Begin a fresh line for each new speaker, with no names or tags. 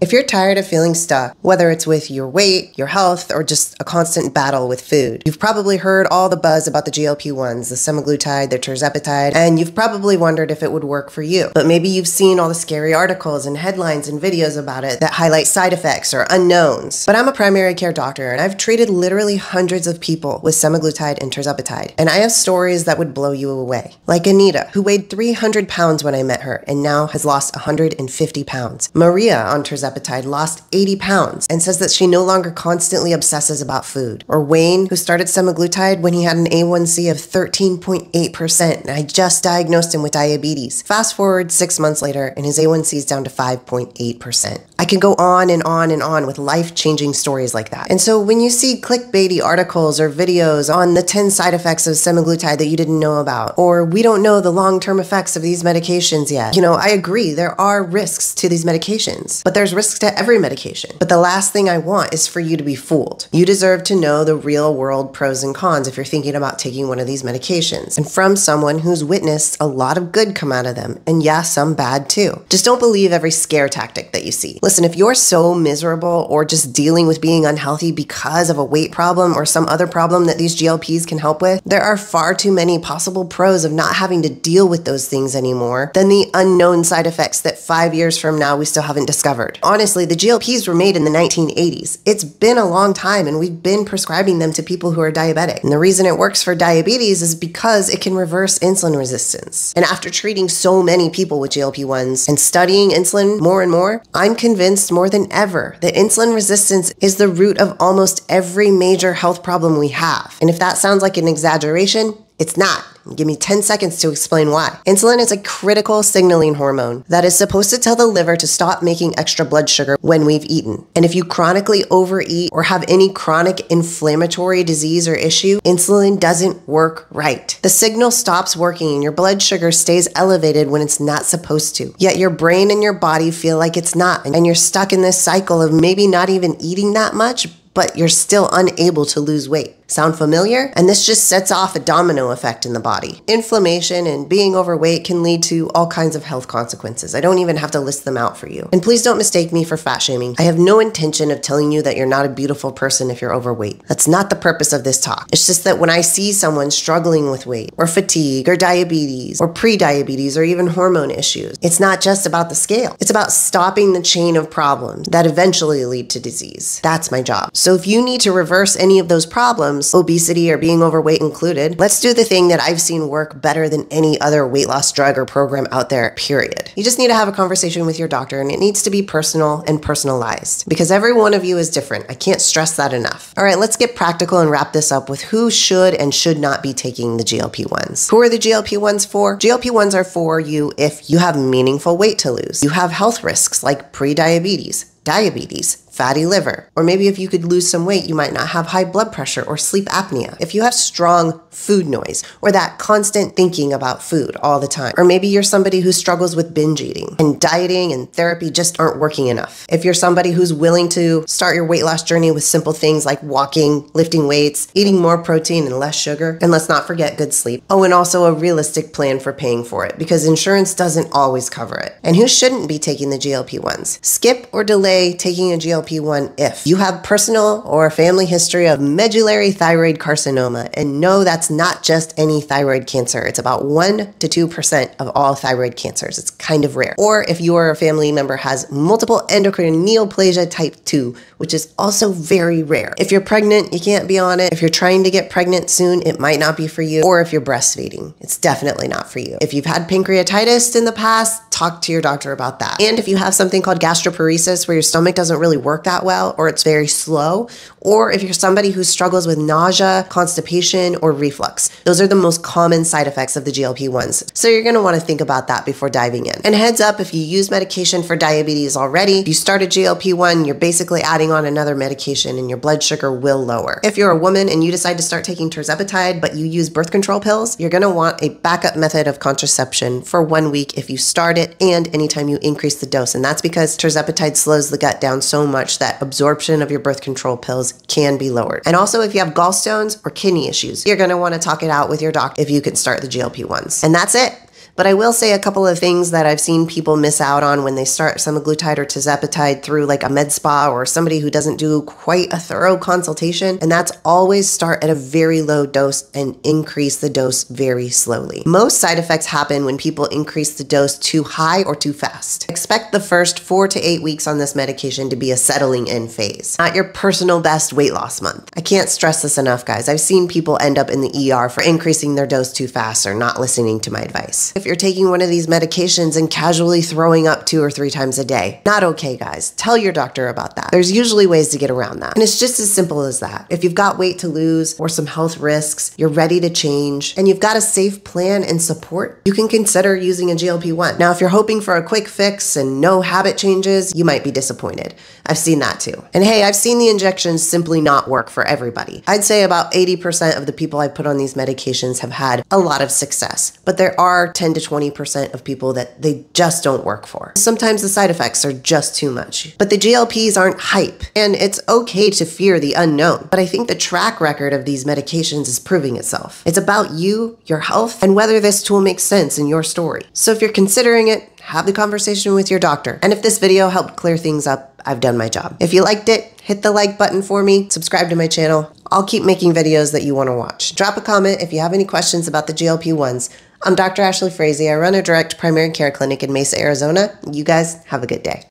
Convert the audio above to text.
If you're tired of feeling stuck, whether it's with your weight, your health, or just a constant battle with food, you've probably heard all the buzz about the GLP 1s, the semaglutide, the tirzepatide, and you've probably wondered if it would work for you. But maybe you've seen all the scary articles and headlines and videos about it that highlight side effects or unknowns. But I'm a primary care doctor and I've treated literally hundreds of people with semaglutide and tirzepatide, and I have stories that would blow you away. Like Anita, who weighed 300 pounds when I met her and now has lost 150 pounds. Maria on tirzepatide lost 80 pounds and says that she no longer constantly obsesses about food. Or Wayne, who started semaglutide when he had an A1C of 13.8%, and I just diagnosed him with diabetes. Fast forward six months later, and his A1C is down to 5.8%. I can go on and on and on with life changing stories like that. And so when you see clickbaity articles or videos on the 10 side effects of semaglutide that you didn't know about, or we don't know the long term effects of these medications yet, you know, I agree, there are risks to these medications, but there's risks to every medication. But the last thing I want is for you to be fooled. You deserve to know the real world pros and cons if you're thinking about taking one of these medications, and from someone who's witnessed a lot of good come out of them, and yeah, some bad too. Just don't believe every scare tactic that you see. Listen, if you're so miserable or just dealing with being unhealthy because of a weight problem or some other problem that these GLPs can help with, there are far too many possible pros of not having to deal with those things anymore than the unknown side effects that five years from now we still haven't discovered. Honestly, the GLPs were made in the 1980s. It's been a long time and we've been prescribing them to people who are diabetic. And the reason it works for diabetes is because it can reverse insulin resistance. And after treating so many people with GLP 1s and studying insulin more and more, I'm convinced more than ever that insulin resistance is the root of almost every major health problem we have. And if that sounds like an exaggeration, it's not. Give me 10 seconds to explain why. Insulin is a critical signaling hormone that is supposed to tell the liver to stop making extra blood sugar when we've eaten. And if you chronically overeat or have any chronic inflammatory disease or issue, insulin doesn't work right. The signal stops working and your blood sugar stays elevated when it's not supposed to. Yet your brain and your body feel like it's not, and you're stuck in this cycle of maybe not even eating that much, but you're still unable to lose weight. Sound familiar? And this just sets off a domino effect in the body. Inflammation and being overweight can lead to all kinds of health consequences. I don't even have to list them out for you. And please don't mistake me for fat shaming. I have no intention of telling you that you're not a beautiful person if you're overweight. That's not the purpose of this talk. It's just that when I see someone struggling with weight or fatigue or diabetes or pre-diabetes or even hormone issues, it's not just about the scale. It's about stopping the chain of problems that eventually lead to disease. That's my job. So if you need to reverse any of those problems, symptoms, obesity or being overweight included, let's do the thing that I've seen work better than any other weight loss drug or program out there, period. You just need to have a conversation with your doctor and it needs to be personal and personalized because every one of you is different. I can't stress that enough. All right, let's get practical and wrap this up with who should and should not be taking the GLP 1s. Who are the GLP 1s for? GLP 1s are for you if you have meaningful weight to lose, you have health risks like pre diabetes, diabetes, fatty liver. Or maybe if you could lose some weight, you might not have high blood pressure or sleep apnea. If you have strong food noise or that constant thinking about food all the time. Or maybe you're somebody who struggles with binge eating and dieting and therapy just aren't working enough. If you're somebody who's willing to start your weight loss journey with simple things like walking, lifting weights, eating more protein and less sugar, and let's not forget good sleep. Oh, and also a realistic plan for paying for it because insurance doesn't always cover it. And who shouldn't be taking the GLP 1s? Skip or delay taking a GLP GLP-1 if you have personal or family history of medullary thyroid carcinoma and no, that's not just any thyroid cancer. It's about 1 to 2% of all thyroid cancers. It's kind of rare. Or if your family member has multiple endocrine neoplasia type 2, which is also very rare. If you're pregnant, you can't be on it. If you're trying to get pregnant soon, it might not be for you. Or if you're breastfeeding, it's definitely not for you. If you've had pancreatitis in the past, talk to your doctor about that. And if you have something called gastroparesis where your stomach doesn't really work that well or it's very slow, or if you're somebody who struggles with nausea, constipation, or reflux, those are the most common side effects of the GLP 1s. So you're gonna wanna think about that before diving in. And heads up, if you use medication for diabetes already, if you start a GLP 1, you're basically adding on another medication and your blood sugar will lower. If you're a woman and you decide to start taking tirzepatide, but you use birth control pills, you're gonna want a backup method of contraception for one week if you start it and anytime you increase the dose. And that's because tirzepatide slows the gut down so much that absorption of your birth control pills can be lowered. And also, if you have gallstones or kidney issues, you're want to talk it out with your doctor if you can start the GLP 1s. And that's it. But I will say a couple of things that I've seen people miss out on when they start semaglutide or tirzepatide through like a med spa or somebody who doesn't do quite a thorough consultation. And that's always start at a very low dose and increase the dose very slowly. Most side effects happen when people increase the dose too high or too fast. Expect the first four to eight weeks on this medication to be a settling in phase, not your personal best weight loss month. I can't stress this enough, guys. I've seen people end up in the ER for increasing their dose too fast or not listening to my advice. If you're taking one of these medications and casually throwing up two or three times a day, not okay, guys. Tell your doctor about that. There's usually ways to get around that. And it's just as simple as that. If you've got weight to lose or some health risks, you're ready to change, and you've got a safe plan and support, you can consider using a GLP 1. Now, if you're hoping for a quick fix and no habit changes, you might be disappointed. I've seen that too. And hey, I've seen the injections simply not work for everybody. I'd say about 80% of the people I put on these medications have had a lot of success, but there are 10 to 20% of people that they just don't work for. Sometimes the side effects are just too much. But the GLPs aren't hype, and it's okay to fear the unknown. But I think the track record of these medications is proving itself. It's about you, your health, and whether this tool makes sense in your story. So if you're considering it, have the conversation with your doctor. And if this video helped clear things up, I've done my job. If you liked it, hit the like button for me, subscribe to my channel. I'll keep making videos that you want to watch. Drop a comment if you have any questions about the GLP-1s. I'm Dr. Ashley Froese. I run a direct primary care clinic in Mesa, Arizona. You guys have a good day.